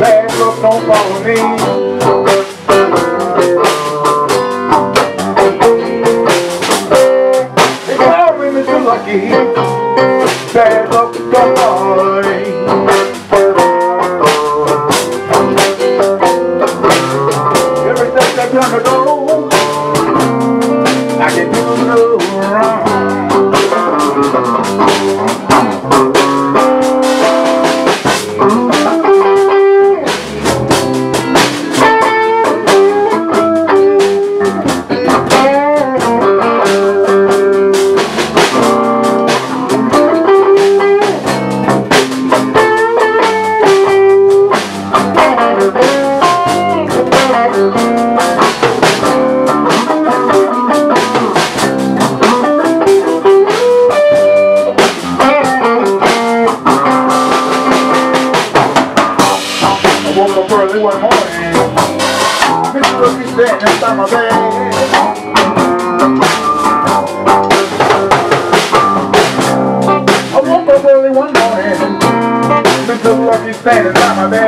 Bad luck don't follow me. They call me Mr. Lucky. Bad luck don't follow me. One. Lucky standing inside my. I woke up early one morning. Mr. Lucky standing inside my bed.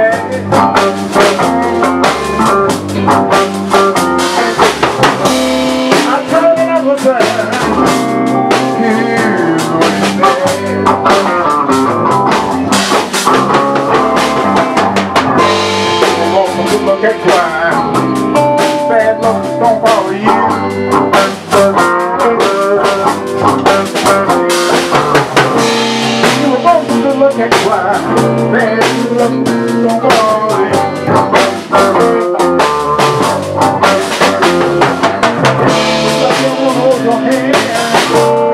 Your hand.